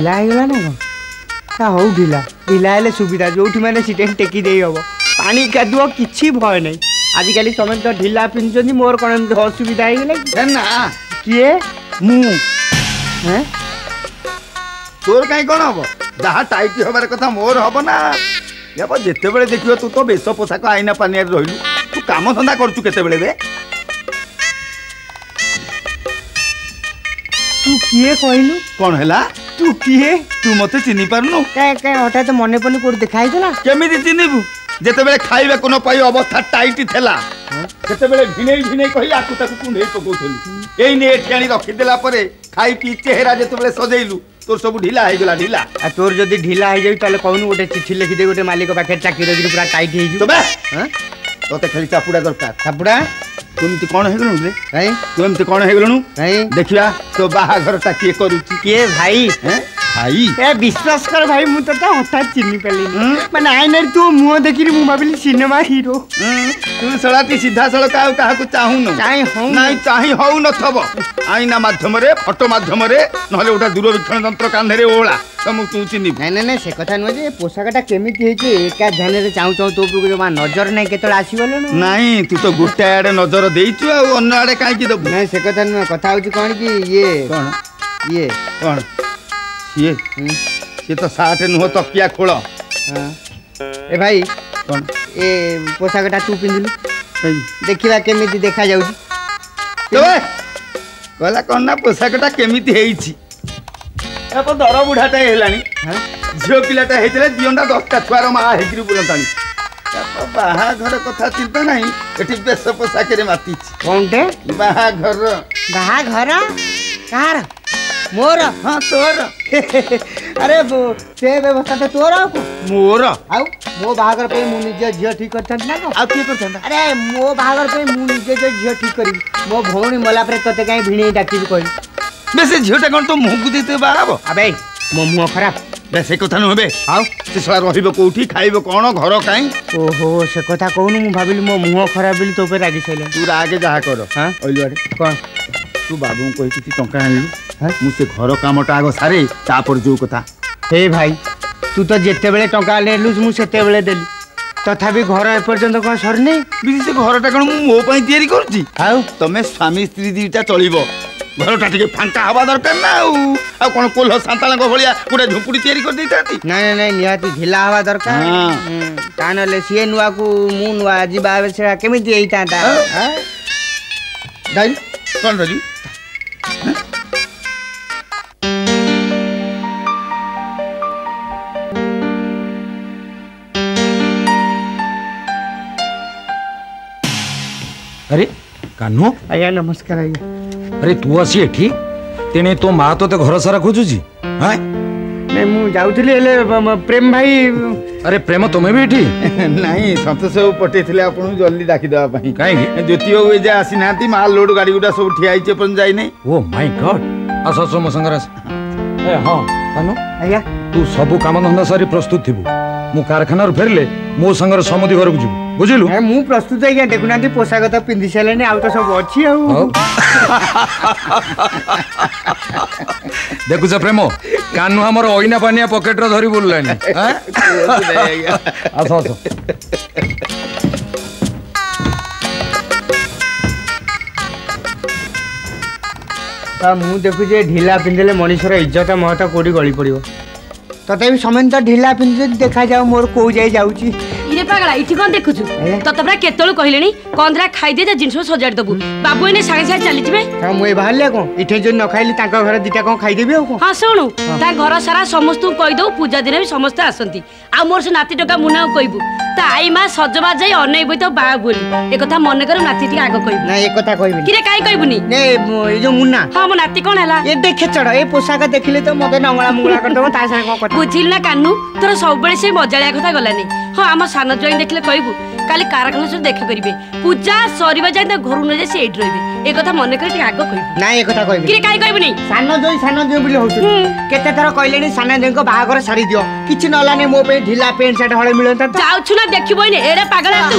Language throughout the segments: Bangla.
ଢିଲା ହେଇଗଲା ନା କ'ଣ ତା ହଉ ଢିଲା ଢିଲା ହେଲେ ସୁବିଧା ଯେଉଁଠି ମାନେ ସିଟେନ୍ ଟେକି ଦେଇହେବ ପାଣି କାଦୁଅ କିଛି ଭୟ ନାହିଁ ଆଜିକାଲି ତମେ ତ ଢିଲା ପିନ୍ଧୁଛନ୍ତି ମୋର କ'ଣ ଏମିତି ଅସୁବିଧା ହେଇଗଲା ନା କିଏ ମୁଁ ହେଁ ତୋର କାହିଁ କ'ଣ ହବ ଯାହା ଟାଇଟ୍ ହେବାର କଥା ମୋର ହବ ନା ଏବ ଯେତେବେଳେ ଦେଖିବ ତୁ ତ ବେଶ ପୋଷାକ ଆଇନା ପାନିଆରେ ରହିଲୁ ତୁ କାମ ଧନ୍ଦା କରୁଛୁ କେତେବେଳେ ବେ ତୁ କିଏ କହିଲୁ କ'ଣ ହେଲା তু কিয়ে তু মতে চিনি পারুনু কাই কাই হঠাৎ মনে পড়নি কোটি দেখা হইতলা কেমিতি চিনিবু যেতবেলে খাইবে কোন পাই অবস্থা টাইটি থেলা সেতবেলে ভিনেই ভিনেই কই আকু তাকু কুন্ডেই পকৌথলি এই নে এটি আনি রখি দেলা পরে খাই পি চেহারা যেতবেলে সজেইলু তোর সব ঢিলা হয়ে গলা ঢিলা আর তোর যদি ঢিলা হয়ে যাবি তাহলে কোন গোটে চিঠি লিখি দে গোটে মালিক পাখে চাকরি পুরা টাইট হয়ে তবে হ্যাঁ তোতে খালি চাপুড়া দরকার চাপুড়া ତୁ ଏମିତି କ'ଣ ହେଇଗଲୁଣୁ ରେ କାଇଁ ତୁ ଏମିତି କ'ଣ ହେଇଗଲୁଣୁ କାଇଁ ଦେଖିବା ତୋ ବାହାଘରଟା କିଏ କରୁଛି କିଏ ଭାଇ भाई ए विश्वास कर भाई मु तो हटात चिन्ही पेली हाँ? माने आईने तू मुह देखिरी मु भाबिली सिनेमा हीरो हाँ? तू सडाती सीधा सडक आ काहा को चाहू न चाही हौ नै चाही हौ न थब आईना माध्यम रे फोटो माध्यम रे नहले उठा दूरवीक्षण यंत्र कांधे रे ओळा तम तू चिन्ही नै नै से कथा न जे पोशाकटा केमिति हे जे एका ध्यान रे चाहू चाहू तो पुगु मा नजर नै केतळ आसीबोल न नै तू तो गुटे आडे नजर देइतु आ अन्न आडे काई कि दबु नै से कथा न कथा होची कोन कि ये कोन ये कोन ସିଏ ସିଏ ତ ସାର୍ଟ ନୁହଁ ତକିଆ ଖୋଳ ଏ ଭାଇ କ'ଣ ଏ ପୋଷାକଟା ତୁ ପିନ୍ଧିଲୁ ଦେଖିବା କେମିତି ଦେଖାଯାଉଛି କହିଲା କ'ଣ ନା ପୋଷାକଟା କେମିତି ହେଇଛି ଦର ବୁଢ଼ାଟା ହେଲାଣି ଝିଅ ପିଲାଟା ହେଇଥିଲେ ଦିଅଣ୍ଟା ଦଶଟା ଛୁଆର ମାଆ ହେଇକିରି ବୁଲନ୍ତାଣି ବାହାଘର କଥା ଚିନ୍ତା ନାହିଁ ଏଠି ବେଶ ପୋଷାକରେ ମାତିଛି କ'ଣଟେ ବାହାଘର ବାହାଘର କାହାର ମୋର ହଁ ତୋର ଆରେ ସେ ବ୍ୟବସ୍ଥାଟା ତୋର ଆଉ ମୋର ଆଉ ମୋ ବାହାଘର ପାଇଁ ମୁଁ ନିଜ ଝିଅ ଠିକ୍ କରିଥାନ୍ତି ନା ଆଉ କିଏ କରିଥାନ୍ତା ଆରେ ମୋ ବାହାଘର ପାଇଁ ମୁଁ ନିଜ ଝିଅ ଠିକ୍ କରିବି ମୋ ଭଉଣୀ ମଲା ପରେ ତତେ କାହିଁ ଭିଣେଇ ଡାକିବି କହିବି ବେ ସେ ଝିଅଟା କ'ଣ ତୋ ମୁହଁକୁ ଦେଇ ତୁ ବାହା ହବ ଆବେ ମୋ ମୁହଁ ଖରାପ ବେ ସେ କଥା ନୁହେଁ ବେ ଆଉ ସେ ଶଳା ରହିବ କୋଉଠି ଖାଇବ କ'ଣ ଘର କାହିଁ ଓହୋ ସେ କଥା କହୁନୁ ମୁଁ ଭାବିଲି ମୋ ମୁହଁ ଖରାପ ବୋଲି ତୋ ଉପରେ ରାଗି ସାରିଲାଣି ତୁ ରାଗେ ଯାହା କର ହଁ ଅଇଲୁ ଆଡ଼େ କ'ଣ ତୁ ବାବୁଙ୍କୁ କହିକି ଟଙ୍କା ଆଣିଲୁ ମୁଁ ସେ ଘର କାମଟା ଆଗ ସାରେ ତାପରେ ଯୋଉ କଥା ହେ ଭାଇ ତୁ ତ ଯେତେବେଳେ ଟଙ୍କା ନେଲୁ ମୁଁ ସେତେବେଳେ ଦେଲି ତଥାପି ଘର ଏପର୍ଯ୍ୟନ୍ତ କ'ଣ ସରିନି ଦିଦି ସେ ଘରଟା କ'ଣ ମୁଁ ମୋ ପାଇଁ ତିଆରି କରୁଛି ଆଉ ତମେ ସ୍ୱାମୀ ସ୍ତ୍ରୀ ଦୁଇଟା ଚଳିବ ଘରଟା ଟିକେ ଫାଙ୍କା ହବା ଦରକାର ନା ଆଉ ଆଉ କ'ଣ କୋଲ ସାନ୍ତାଳଙ୍କ ଭଳିଆ ଗୋଟେ ଝୁମ୍ପୁଡ଼ି ତିଆରି କରିଦେଇଥାନ୍ତି ନାଇଁ ନାଇଁ ନାଇଁ ନିହାତି ଢିଲା ହବା ଦରକାର ତା ନହେଲେ ସିଏ ନୂଆକୁ ମୁଁ ନୂଆ ଯିବା ସେଟା କେମିତି ହେଇଥାନ୍ତା କ'ଣ ରହିବି अरे कान्हू आया नमस्कार आया अरे तू आसी एठी तेने तो माँ तो ते घर सारा खोजुची हाँ नहीं मु जाउथिले हेले प्रेम भाई अरे प्रेम तुम्हें भी एठी नहीं संतोष बाबू पठेथिले आपन जल्दी डाकी देवा पई काहे ज्योति बाबू जे आसी नाती मां लोड गाड़ी गुडा सब ठिया आइचे पण जाई नै ओ माय गॉड आसा सो मो संगरास ए हां कान्हू आया तू सब काम धंधा सारी प्रस्तुत थिबू मु कारखाना रे फेरले মো সাঙ্গরে সমতি ঘরক যিবু বুঝিলু হ্যাঁ মু প্রস্তুত আজ্ঞা দেখুনাহান্তি পোশাক তো পিন্ধি সারিলেনি আউ তো সব অছি আউ দেখুছ প্রেম কানু আমার অইনা পানিয়া পকেটর ধরি বুললেনি আস আস ମୁଁ ଦେଖୁଛି ଢିଲା ପିନ୍ଧିଲେ ମଣିଷର ଇଜ୍ଜତ ମହତ କୋଉଠି ଗଳି ପଡ଼ିବ ତଥାପି ସମେତ ଢିଲା ପିନ୍ଧୁଛନ୍ତି ଦେଖାଯାଉ ମୋର କେଉଁ ଯାଇ ଯାଉଛି ইরে পাগলা ইটি কোন দেখুছু ততে পরা কেতলু কহিলেনি কন্দরা খাই দে যা জিনিস সজাড়ি দেবু বাবু এনে সাঙ্গে সাঙ্গে চালি যাবে হ্যাঁ মুই বাহারলে কোন ইঠে যদি ন খাইলি তাঙ্ক ঘরে দিটা কোন খাই দেবি আও কোন হ্যাঁ শুনু তা ঘর সারা সমস্ত কই দউ পূজা দিনে সমস্ত আসন্তি আর মোর সে নাতি টকা মুনা কইবু তা আই মা সজবা যাই অনেইবই তো বাহ বলি এ কথা মনে করু নাতি টিকে আগ কইবু না এ কথা কইবি কিরে কাই কইবুনি নে এই যে মুনা হ্যাঁ মো নাতি কোন হেলা এ দেখে চড় এ পোশাক দেখিলে তো মতে নঙ্গলা মুঙ্গলা করদব তা সাঙ্গে কোন কথা বুঝিল না কানু তোর সববেলে সেই মজালিয়া কথা গলানি হ্যাঁ আমার সান জয় দেখলে কইবু কালি কারাগান সব দেখা করিবে পূজা সরিবা যাই ঘর নযাই সে এইটি রইবে এ কথা মনে করে টিকে আগ কইবু না এ কথা কইবি কিরে কাই কইবু নাই সান জয় সান জয় বলি হউছ কেতে থর কইলেনি সান জয়ଙ୍କ বাহাগর সারি দিও কিছু নলানি মো পে ঢিলা পেন্ট শার্ট হলে মিলন্তা যাউছু না দেখিবই না এরে পাগলা তু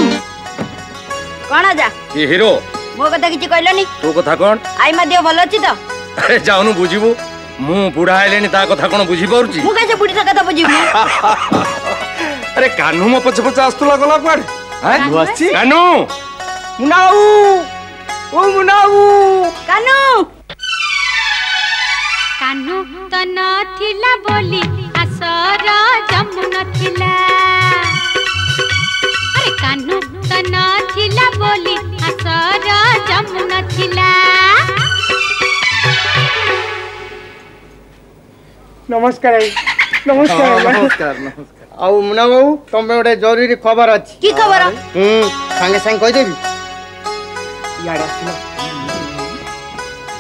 কোন যা এ হিরো ମୋ କଥା କିଛି କହିଲନି ତୋ କଥା କ'ଣ ଆଇ ମା ଦେହ ଭଲ ଅଛି ତ ଆରେ ଯାଉନୁ ବୁଝିବୁ ମୁଁ ବୁଢା ହେଲେଣି ତା କଥା କ'ଣ ବୁଝିପାରୁଛି ମୁଁ କାଇଁ ସେ ବୁଢୀ କଥା ବୁଝିବି అరే కన్ను మా పచ్చ పచ్చ ఆస్తులా కొలాపాడు వచ్చి కన్ను మునావు ఓ మునావు కన్ను కన్ను ତ ନଥିଲା ବୋଲି ଆସର ଜମୁ ନଥିଲା ଆରେ କାହ୍ନୁ ତ ନଥିଲା ବୋଲି ଆସର ଜମୁ ନଥିଲା ନମସ୍କାର নমস্কার নমস্কার নমস্কার ଆଉ ମୁନା ବାବୁ ତମ ପାଇଁ ଗୋଟେ ଜରୁରୀ ଖବର ଅଛି କି ଖବର ହୁଁ ସାଙ୍ଗେ ସାଙ୍ଗେ କହିଦେବି ଇଆଡ଼େ ଆସିଲା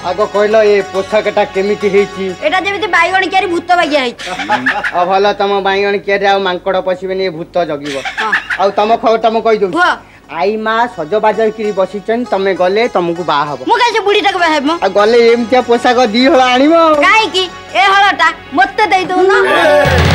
ଆଗ କହିଲ ଏ ପୋଷାକଟା କେମିତି ହେଇଛି ଏଟା ଯେମିତି ବାଇଗଣ କିଆରି ଭୂତ ବାଗିଆ ହେଇଛି ଆଉ ଭଲ ତମ ବାଇଗଣ କିଆରି ଆଉ ମାଙ୍କଡ଼ ପଶିବେନି ଏ ଭୂତ ଜଗିବ ଆଉ ତମ ଖବର ତମ କହିଦେବି আই মা সজবাজ হইকি বসিছেন তুমি গলে তোমাকে বাহা হব মু কাছে বুড়িটাকে বাহা হব আর গলে এমতিয়া পোশাক দি হল আনিব কাইকি এ হলটা মতে দেই দউ না